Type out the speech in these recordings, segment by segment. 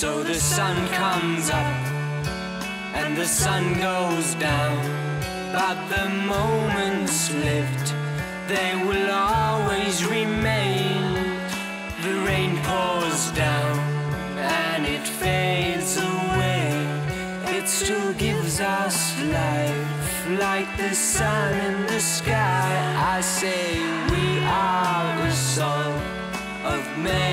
So the sun comes up and the sun goes down. But the moments lived, they will always remain. The rain pours down and it fades away. It still gives us life like the sun in the sky. I say we are the song of memories,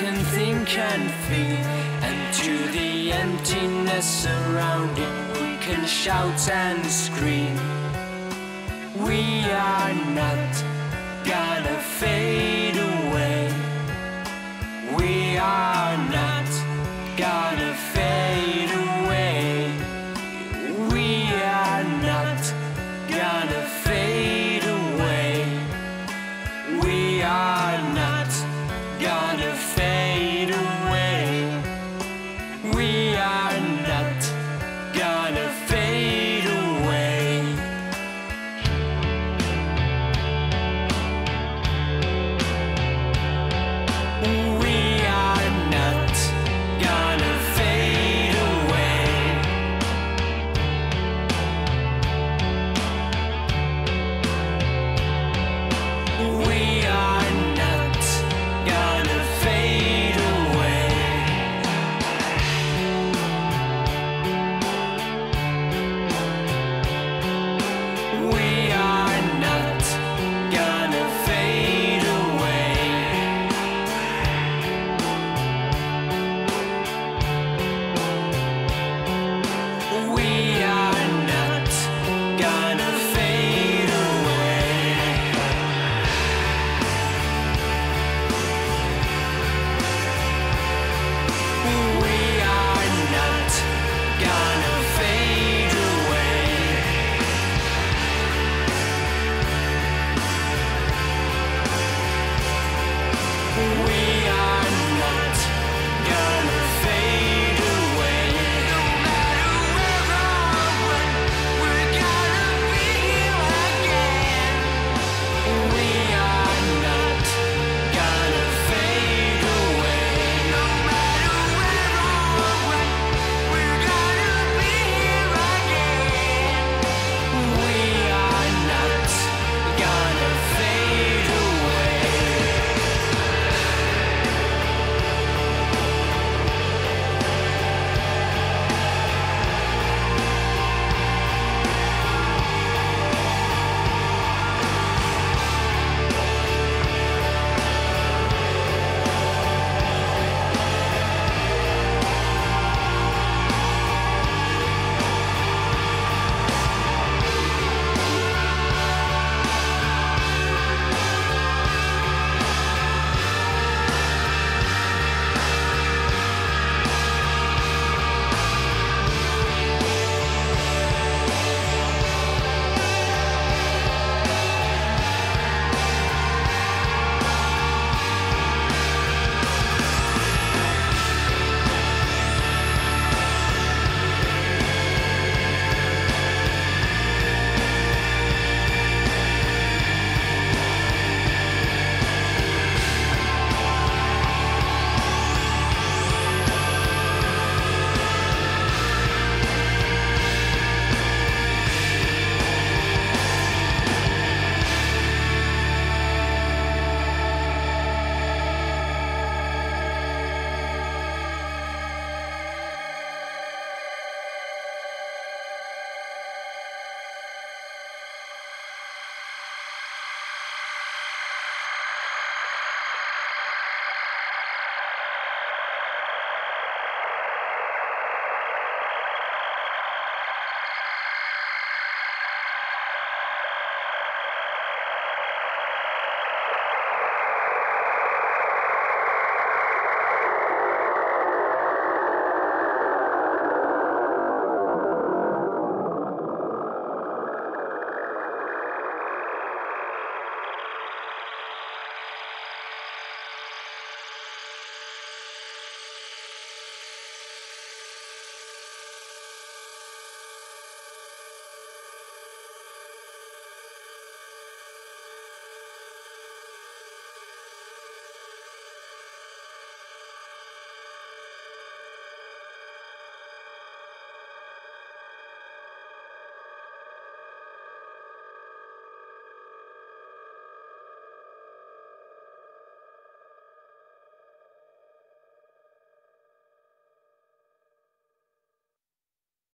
can think and feel. And to the emptiness surrounding We can shout and scream. We are not gonna fade away. We are not gonna fade away. We are not gonna fade away. We are not gonna fade